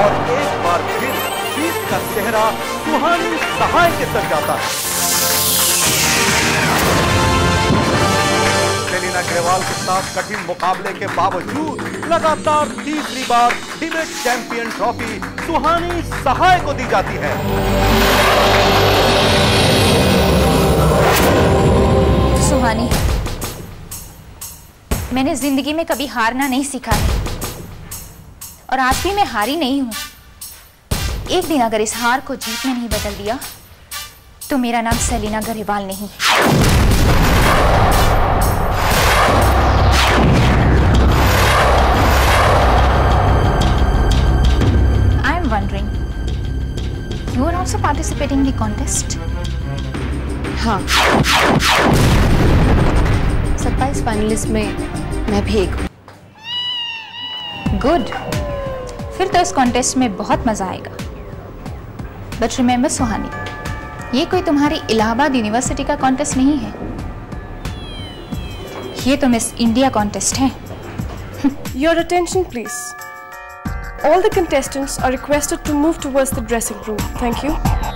और एक बार फिर जीत का चेहरा सुहानी सहाय के सर जाता है। सेलिना ग्रेवाल के साथ कठिन मुकाबले के बावजूद लगातार तीसरी बार debate champion trophy Suhani Sahay को दी जाती है। सुहानी, मैंने ज़िंदगी में कभी हारना नहीं सीखा है। और आज भी मैं हारी नहीं हूँ। एक दिन अगर इस हार को जीत में नहीं बदल दिया तो मेरा नाम सेलिना गरेवाल नहीं wondering you are also participating the contest हाँ। सत्ताईस फाइनलिस्ट में मैं भी एक हूँ। गुड फिर तो इस कॉन्टेस्ट में बहुत मज़ा आएगा। बट रिमेंबर सुहानी ये कोई तुम्हारी इलाहाबाद यूनिवर्सिटी का कॉन्टेस्ट नहीं है। ये तो मिस इंडिया कॉन्टेस्ट है। Your attention, please. All the contestants are requested to move towards the dressing room. Thank you.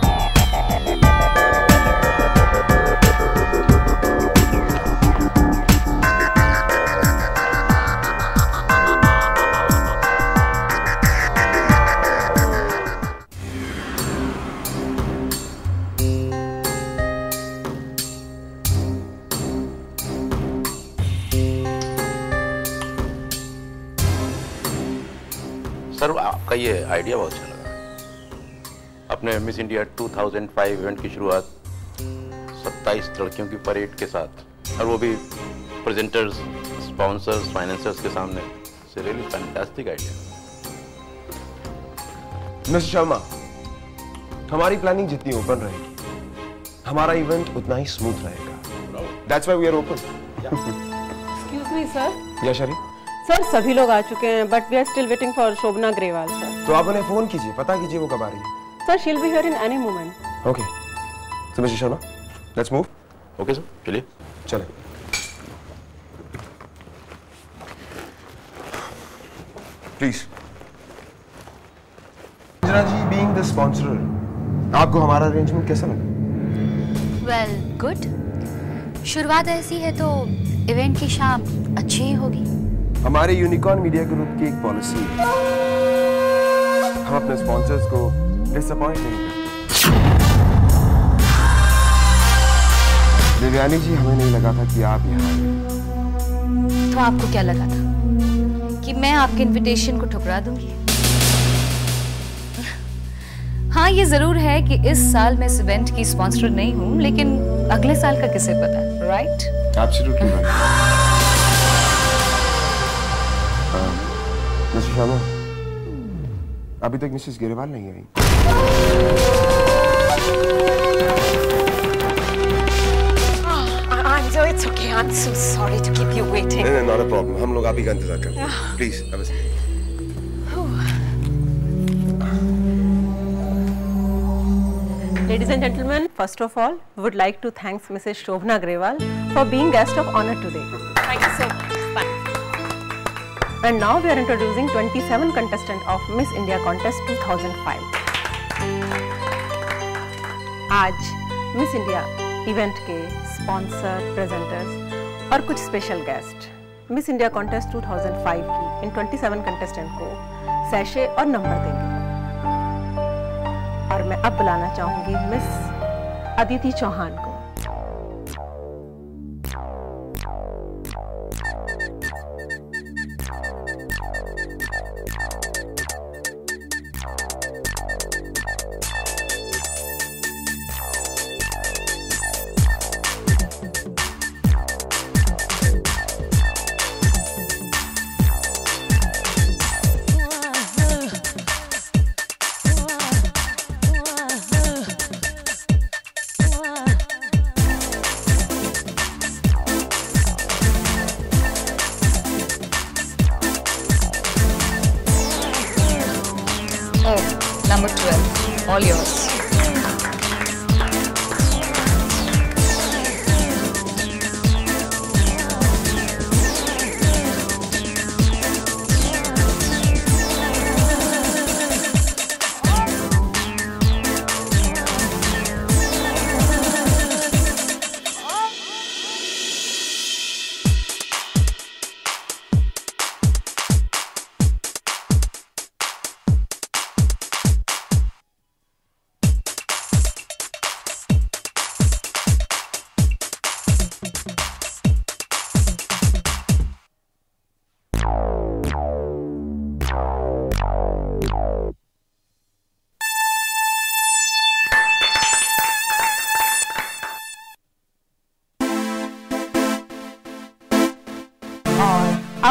Idea बहुत अच्छा लगा। अपने मिस इंडिया 2005 इवेंट की शुरुआत 27 लड़कियों की परेड के साथ और वो भी प्रेजेंटर्स स्पॉन्सर्स फाइनेंसर्स के सामने। से really fantastic idea mister Sharma हमारी प्लानिंग जितनी ओपन रहेगी हमारा इवेंट उतना ही स्मूथ रहेगा। That's why we are open excuse me sir या शरीफ सर सभी लोग आ चुके हैं but we are still waiting for Shobhana Grewal sir तो आप उन्हें फ़ोन कीजिए पता कीजिए वो कब आ रही है। Sir she'll be here in any moment okay तो mister Sharma let's move okay sir चलिए। चलें। Please Anjana ji being the sponsor आपको हमारा अरेंजमेंट कैसा लगा? वेल गुड शुरुआत ऐसी है तो इवेंट की शाम अच्छी ही होगी। हमारे यूनिकॉर्न मीडिया ग्रुप की एक पॉलिसी है। हम अपने स्पॉन्सर्स को डिसअपॉइंट नहीं करते। दिव्यानी जी हमें नहीं लगा था कि आप यहाँ तो आपको क्या लगा था? कि मैं आपके इनविटेशन को ठुकरा दूँगी? हाँ ये ज़रूर है कि इस साल मैं इस इवेंट की स्पॉन्सर नहीं हूँ लेकिन अगले साल का किसे पता right Absolutely right. Mister Sharma अभी तक मिसेस गिरेवाल नहीं आई so it's okay. I'm so sorry to keep you waiting. नहीं नहीं नॉट अ प्रॉब्लम हम लोग आप ही का इंतज़ार करते हैं प्लीज़ नमस्ते Ladies and gentlemen, first of all, would like to thank Mrs. Shobna Grewal for being guest of honor today. Thank you so much. And now we are introducing 27 contestant of Miss India Contest 2005. आज miss India event के sponsor presenters और कुछ special guest miss India contest 2005 की इन 27 contestant को sash और number देंगे। और मैं अब बुलाना चाहूँगी मिस अदिति चौहान को। Number 12. All yours.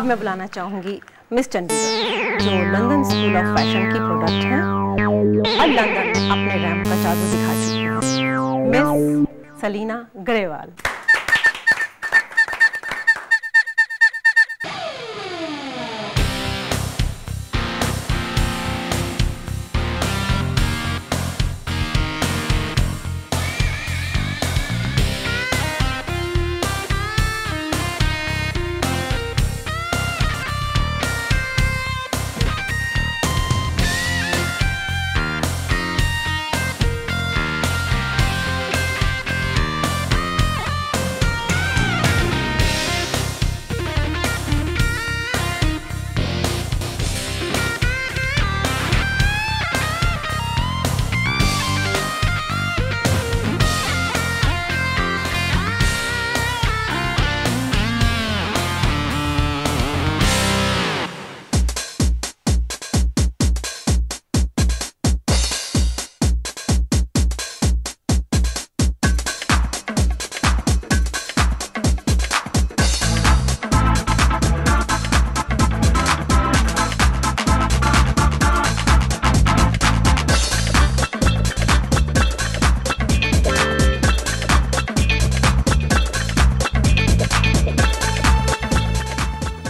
मैं बुलाना चाहूँगी मिस चंडीगढ़ जो लंदन स्कूल ऑफ़ फ़ैशन की प्रोडक्ट है। और लंदन अपने रैम का जादू दिखा चुकी हैं। Miss Selina Grewal.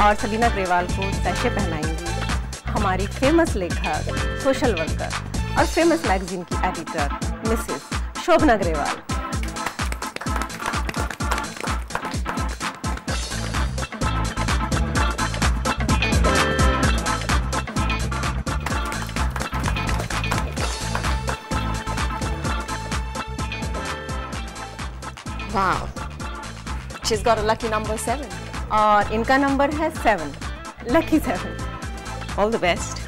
और सलीना ग्रेवाल को सैशे पहनाएँगी हमारी फ़ेमस लेखक सोशल वर्कर और फ़ेमस मैगजीन की editor mrs Shobhana Grewal Wow. She's got a lucky number seven. और इनका नंबर है seven lucky seven all the best.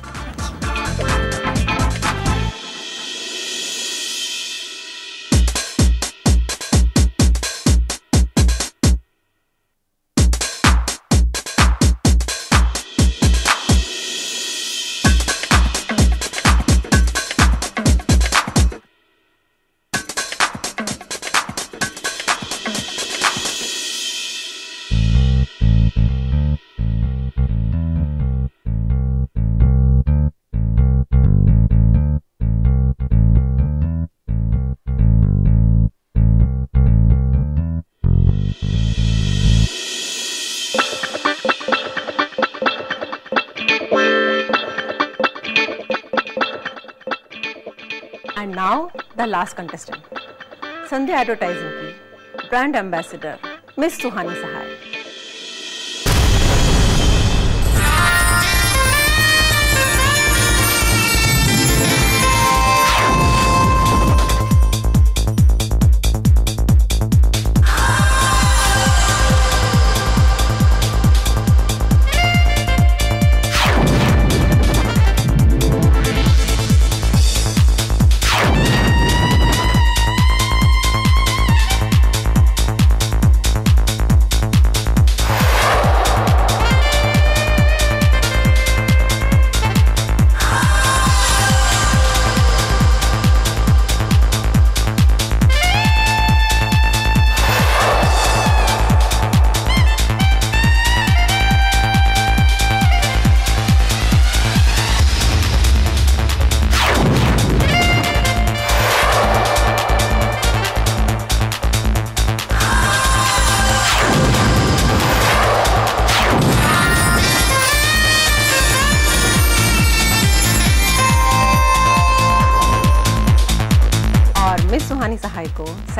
Last contestant Sandhya advertising की brand ambassador miss Suhani Sahay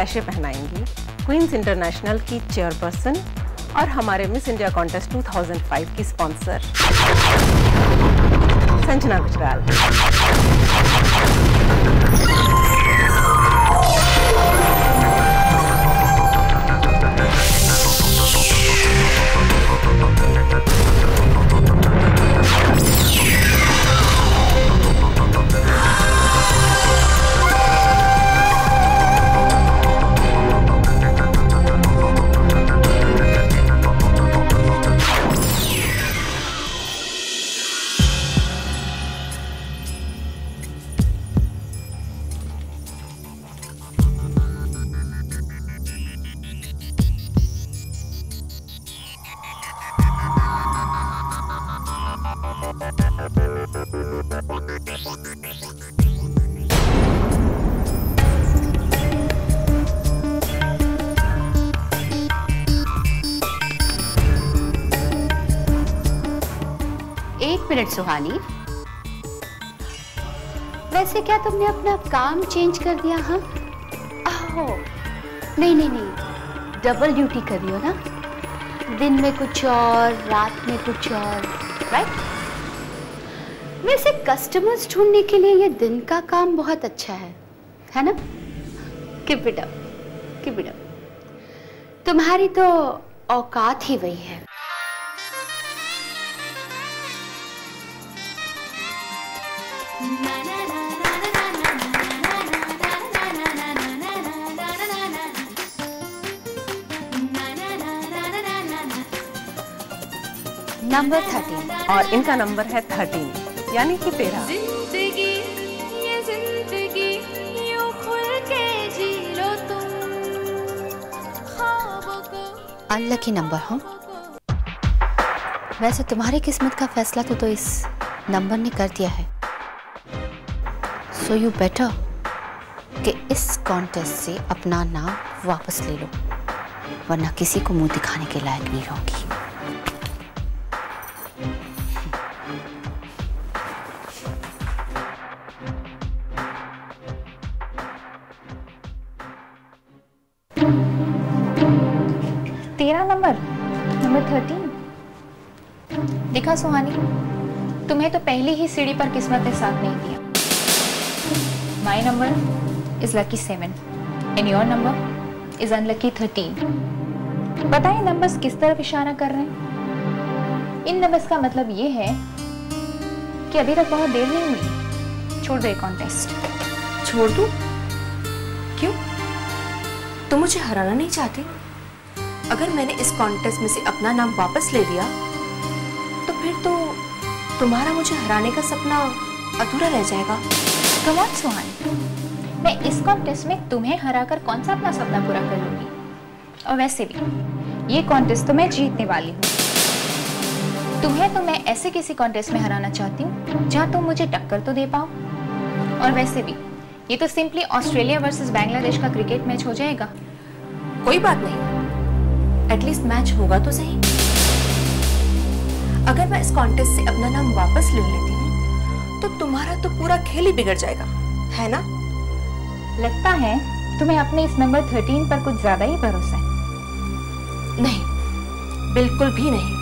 sash पहनाएँगी। Queens international की chairperson और हमारे miss India contest 2005 की sponsor Sanjana Gujral. Minute Suhani. वैसे क्या तुमने अपना काम चेंज कर दिया हाँ? आहो। नहीं नहीं नहीं। डबल ड्यूटी कर रही हो ना? दिन में कुछ और, रात में कुछ और राइट वैसे कस्टमर्स ढूँढने के लिए ये दिन का काम बहुत अच्छा है है ना? कीप इट तुम्हारी तो औकात ही वही है। नंबर थर्टीन और इनका नंबर है थर्टीन यानी कि तेरह. ज़िंदगी ये ज़िंदगी यूँ खुल के जी लो तुम। ख्वाबों को अनलकी नंबर हो वैसे तुम्हारी किस्मत का फैसला तो, तो इस नंबर ने कर दिया है। सो यू बेटर कि इस कॉन्टेस्ट से अपना नाम वापस ले लो वरना किसी को मुँह दिखाने के लायक नहीं रहोगी। तेरा नंबर नंबर थर्टीन देखा सुहानी, तुम्हें तो पहले ही सीढ़ी पर किस्मत ने साथ नहीं दिया। My number is lucky seven and your number is unlucky thirteen है नंबर्स किस तरफ़ इशारा कर रहे हैं? इन नंबर्स का मतलब ये है कि अभी तक बहुत देर नहीं हुई। छोड़ दो कॉन्टेस्ट छोड़ दूँ? क्यों? तुम मुझे हराना नहीं चाहते? अगर मैंने इस कॉन्टेस्ट में से अपना नाम वापस ले लिया तो फिर तो तुम्हारा मुझे हराने का सपना अधूरा रह जाएगा। कम ऑन सुहानी मैं इस कॉन्टेस्ट में तुम्हें हराकर कौन सा अपना सपना पूरा कर लूँगी? और वैसे भी ये कॉन्टेस्ट तो मैं जीतने वाली हूँ। तुम्हें तो मैं ऐसे किसी कॉन्टेस्ट में हराना चाहती हूँ जहाँ तुम मुझे टक्कर तो दे पाओ। और वैसे भी ये तो सिंपली ऑस्ट्रेलिया वर्सेस बांग्लादेश का क्रिकेट मैच हो जाएगा। कोई बात नहीं। एटलीस्ट मैच होगा तो सही। अगर मैं इस कॉन्टेस्ट से अपना नाम वापस ले लेती हूँ तो तुम्हारा तो पूरा खेल ही बिगड़ जाएगा। है ना? लगता है तुम्हें अपने इस नंबर थर्टीन पर कुछ ज़्यादा ही भरोसा है। नहीं बिल्कुल भी नहीं।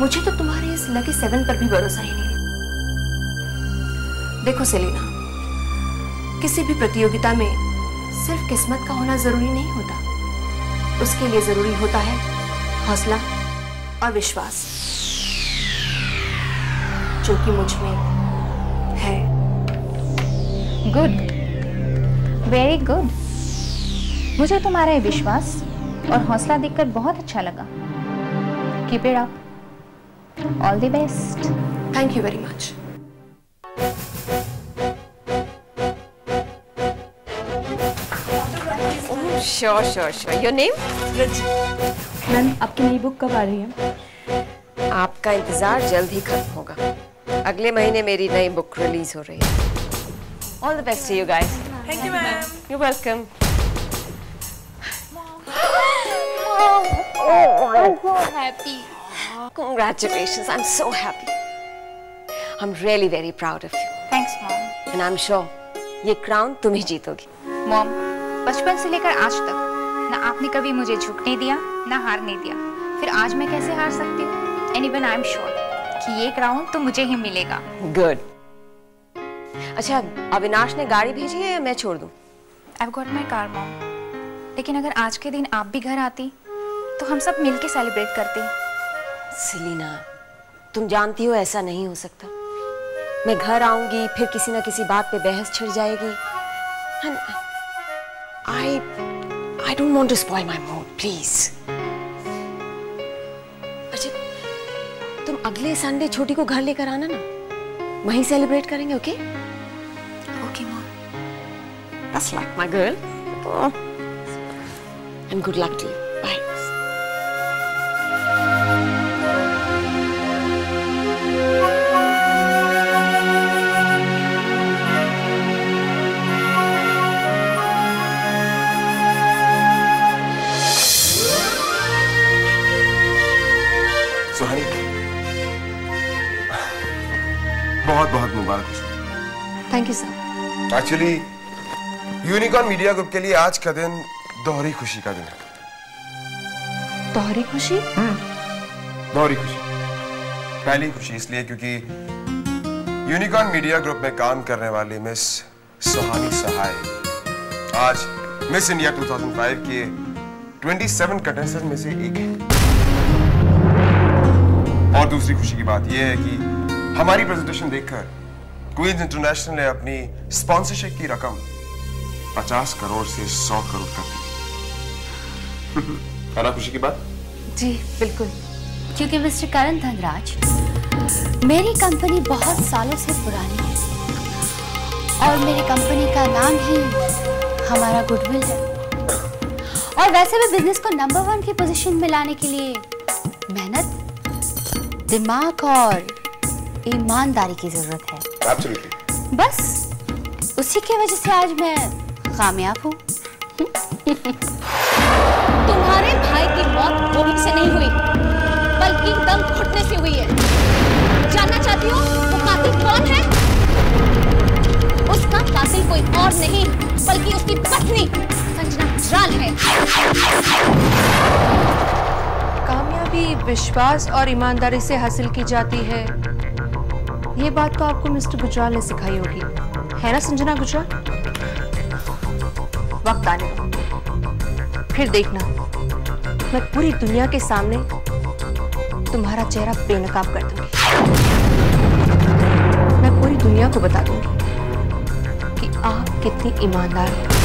मुझे तो तुम्हारे इस लकी सेवन पर भी भरोसा ही नहीं। देखो सेलिना किसी भी प्रतियोगिता में सिर्फ़ किस्मत का होना ज़रूरी नहीं होता। उसके लिए ज़रूरी होता है हौसला और विश्वास जो कि मुझमें है। गुड वेरी गुड मुझे तुम्हारा ये विश्वास और हौसला देखकर बहुत अच्छा लगा। Keep it up all the best thank you very much sure sure sure your name ma'am आपकी नई बुक कब आ रही है? आपका इंतज़ार जल्द ही खत्म होगा। अगले महीने मेरी नई बुक रिलीज़ हो रही है। All the best you guys thank you ma'am you welcome Congratulations, I'm so happy. I'm really very proud of you. Thanks mom And I'm sure ये क्राउन तुम ही जीतोगी। मॉम बचपन से लेकर आज तक ना आपने कभी मुझे झुकने दिया ना हारने दिया। फिर आज मैं कैसे हार सकती हूँ? Any one I am sure कि ये क्राउन तो मुझे ही मिलेगा। गुड अच्छा अविनाश ने गाड़ी भेजी है या मैं छोड़ दूँ? I got my car mom लेकिन अगर आज के दिन आप भी घर आती तो हम सब मिलके सेलिब्रेट करते। सेलिना तुम जानती हो ऐसा नहीं हो सकता। मैं घर आऊँगी फिर किसी ना किसी बात पे बहस छिड़ जाएगी। आई I don't want to spoil my mood, please. अच्छा तुम अगले संडे छोटी को घर लेकर आना ना वहीं सेलिब्रेट करेंगे okay okay mom That's like my girl. Oh. Good luck luck to actually unicorn media group के लिए आज का दिन दोहरी खुशी का दिन है। दोहरी खुशी? दोहरी खुशी। पहली खुशी इसलिए क्योंकि यूनिकॉर्न मीडिया ग्रुप में काम करने वाली मिस सुहानी सहाय आज मिस इंडिया 2005 के 27 कंटेस्टेंट में से एक है। और दूसरी खुशी की बात यह है कि हमारी प्रेजेंटेशन देखकर क्वींस इंटरनेशनल ने अपनी स्पॉन्सरशिप की रकम 50 करोड़ से 100 करोड़ कर दी। है ना खुशी की बात? जी, बिल्कुल। क्योंकि मिस्टर करण धनराज, मेरी कंपनी बहुत सालों से पुरानी है और मेरी कंपनी का नाम ही हमारा गुडविल है। और वैसे भी बिज़नेस को नंबर वन की पोजीशन में लाने के लिए मेहनत, दिमाग और ईमानदारी की ज़रूरत है। एब्सोल्युटली बस उसी की वजह से आज मैं कामयाब हूँ। तुम्हारे भाई की मौत गोली से नहीं हुई बल्कि दम घुटने से हुई है। जानना चाहती हो वो कातिल कौन है? उसका कातिल कोई और नहीं बल्कि उसकी पत्नी संजना गुजराल है। कामयाबी विश्वास और ईमानदारी से हासिल की जाती है। ये बात तो आपको मिस्टर गुजराल ने सिखाई होगी। है ना संजना गुजराल? वक्त आने फिर देखना। मैं पूरी दुनिया के सामने तुम्हारा चेहरा बेनकाब कर दूँगी। मैं पूरी दुनिया को बता दूँगी कि आप कितनी ईमानदार हैं।